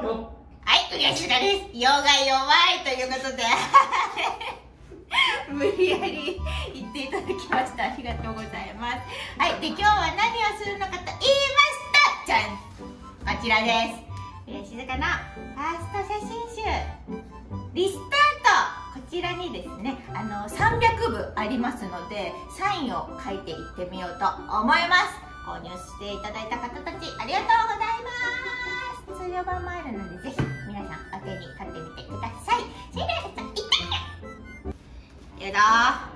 はい、うりゃしずかです。ヨガ弱いということで、無理やり言っていただきました。ありがとうございます。はい、で今日は何をするのかと言いました。じゃん、こちらです。うりゃしずかのファースト写真集リスタート。こちらにですね、あの300部ありますので、サインを書いていってみようと思います。購入していただいた方たちありがとうます通常版もあるのでぜひ皆さんお手に取ってみてくださいそれでは早速いってみようやだ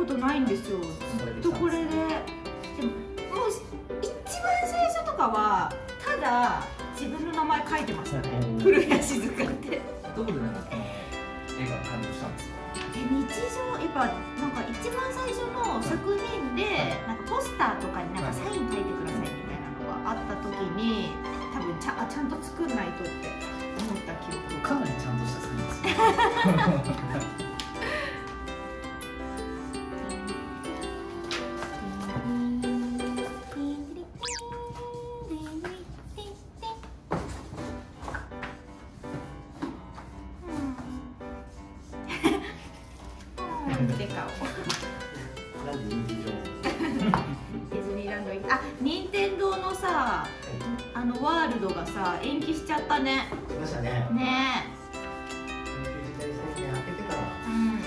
ことないんですよ。ずっとこれで。でももう一番最初とかはただ自分の名前書いてましたね。古谷静香って。どこでなんかこの映画を感動したんですか？で日常やっぱなんか一番最初の作品でなんかポスターとかになんかサイン書いてくださいみたいなのがあった時に多分ちゃあちゃんと作んないとって思った記憶かなりちゃんとした作品です でかなんでディ・ズディズニーランド行っあ任天堂のさあのワールドがさ延期しちゃったね。来ましたね。ね。緊急事態宣言開けてから。えうん。デ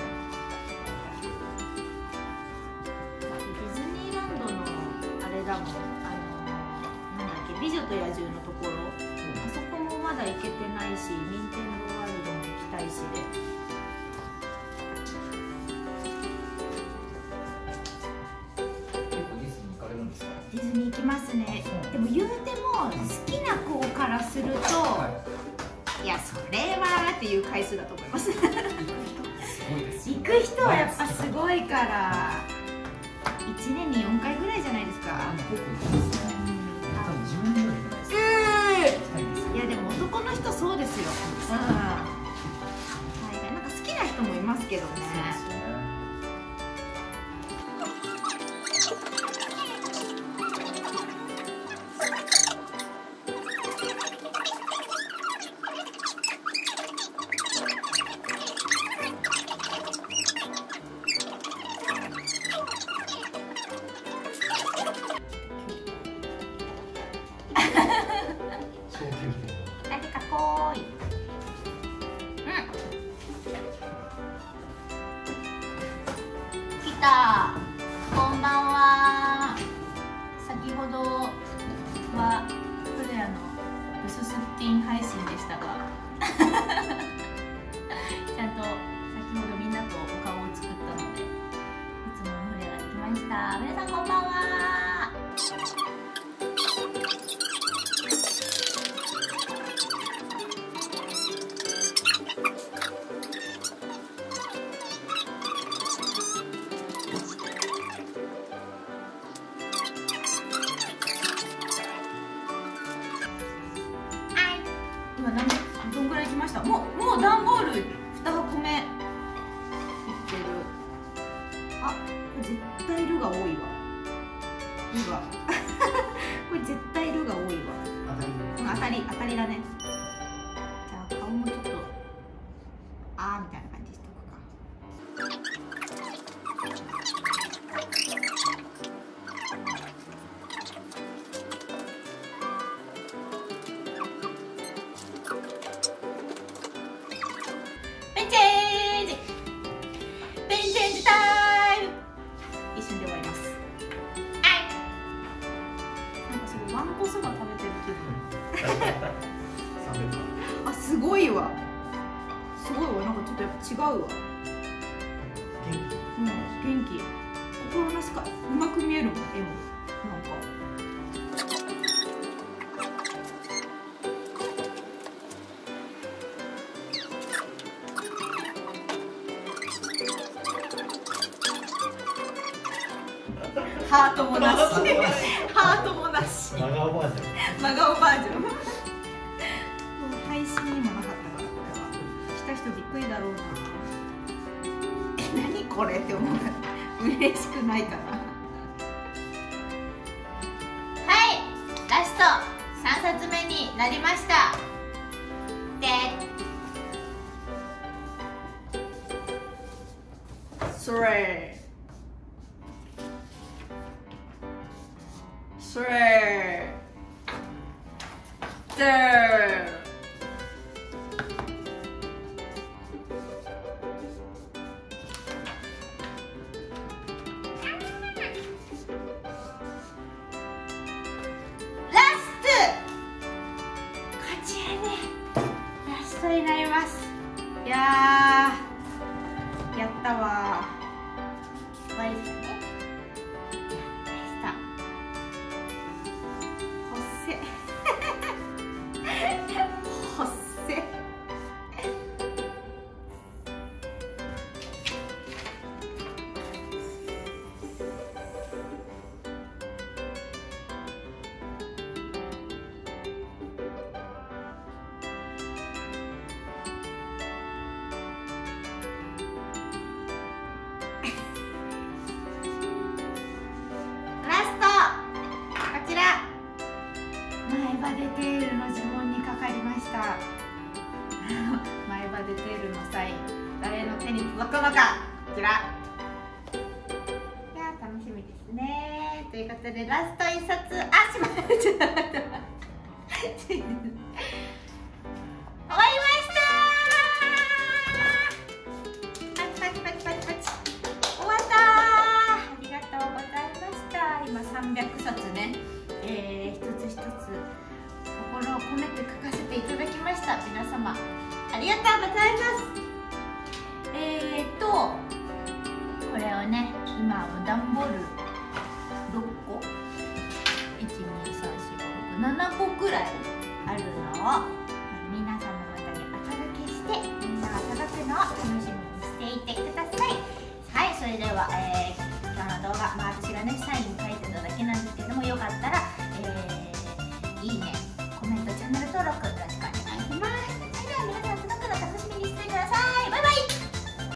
ィズニーランドのあれだもん。あのなんだっけ美女と野獣のところ。あそこもまだ行けてないしますね。でも言うても好きな子からすると、い。やそれはっていう回数だと思います。行く人はやっぱすごいから1年に4回ぐらいじゃないですか。うん。いやでも男の人そうですよ。うん。なんか好きな人もいますけどねうん来た。こんばんは。先ほどはフレアのブススッティン配信でしたが。ちゃんと先ほどみんなとお顔を作ったのでいつもの古谷が来ました。皆さんこんばんは。ルが300あすごいわ。すごいわなんかちょっとやっぱ違うわうん元気。心なしかうまく見えるもん絵も。なんか。ハートもなし。ハートもなし。真顔バージョン。真顔バージョン。もう配信にもなかったからこれは。来た人びっくりだろうなこれって思う。嬉しくないかな。はいラスト3冊目になりました。でそれ。それ。で誰の手に届くのかこちら。いや楽しみですね。ということでラスト一冊。あしまった。終わりました。パチパチパチパチパチ終わった。ありがとうございました。今300冊ね、えー、一つ一つ心を込めて書かせていた。だきました。皆様ありがとうございますはね今段ボール6個？1234567個くらいあるのを皆様方にお届けしてみんなが届くのを楽しみ